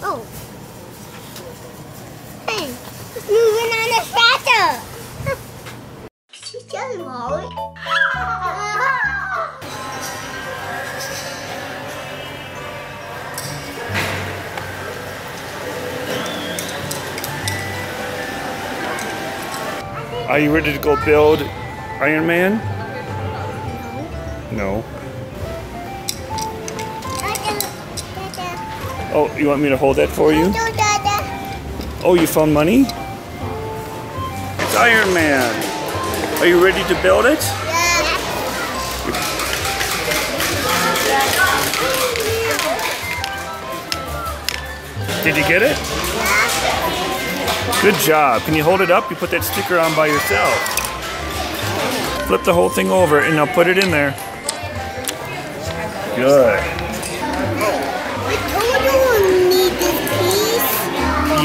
Oh. Hey, it's moving on the tractor. She's just Molly. Are you ready to go build Iron Man? No. Oh, you want me to hold that for you? Oh, you found money? It's Iron Man. Are you ready to build it? Did you get it? Good job. Can you hold it up? You put that sticker on by yourself. Flip the whole thing over and now put it in there. Good.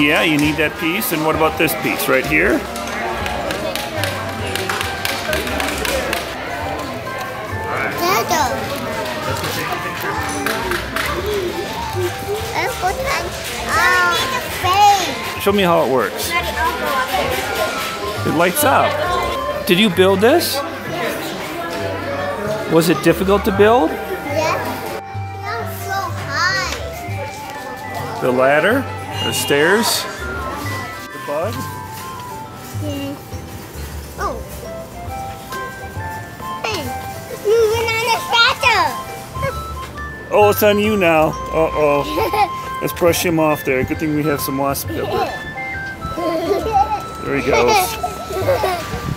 Yeah, you need that piece. And what about this piece right here? Dada. Let's put that on the face. Show me how it works. It lights up. Did you build this? Was it difficult to build? Yes. So high. The ladder? The stairs? The bug? Yeah. Oh. Hey, it's moving on the tractor. Oh, it's on you now. Uh-oh. Let's brush him off there. Good thing we have some wasp pepper. There he goes.